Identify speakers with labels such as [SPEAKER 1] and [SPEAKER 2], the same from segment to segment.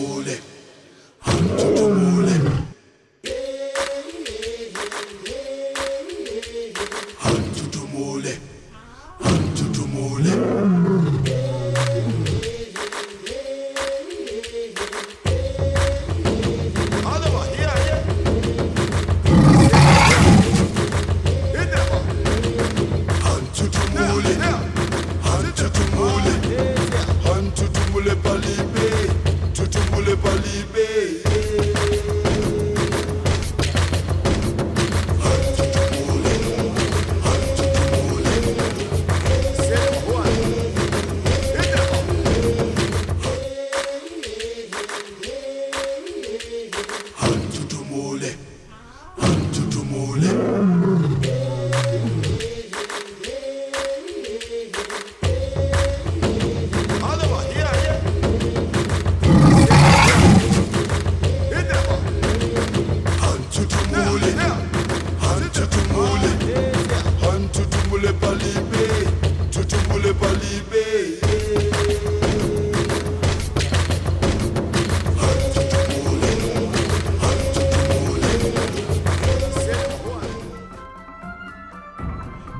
[SPEAKER 1] mule, mtoto mule, mtoto mule, liberei.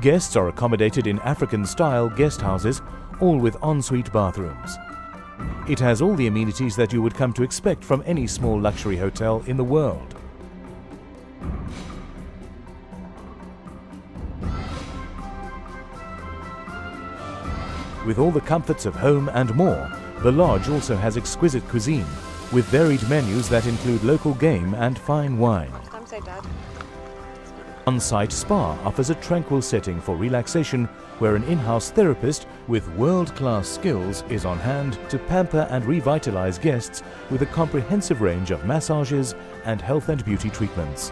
[SPEAKER 1] Guests are accommodated in African-style guest houses, all with ensuite bathrooms. It has all the amenities that you would come to expect from any small luxury hotel in the world. With all the comforts of home and more, the lodge also has exquisite cuisine, with varied menus that include local game and fine wine. On-site spa offers a tranquil setting for relaxation where an in-house therapist with world-class skills is on hand to pamper and revitalize guests with a comprehensive range of massages and health and beauty treatments.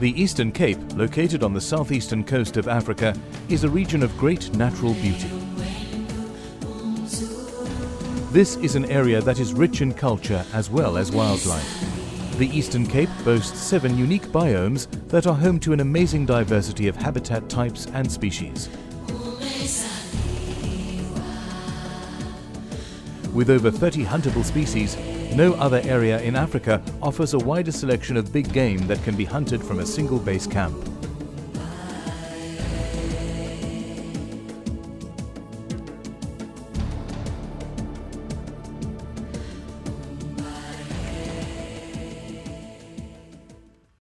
[SPEAKER 1] The Eastern Cape, located on the southeastern coast of Africa, is a region of great natural beauty. This is an area that is rich in culture as well as wildlife. The Eastern Cape boasts seven unique biomes that are home to an amazing diversity of habitat types and species. With over 30 huntable species, no other area in Africa offers a wider selection of big game that can be hunted from a single base camp.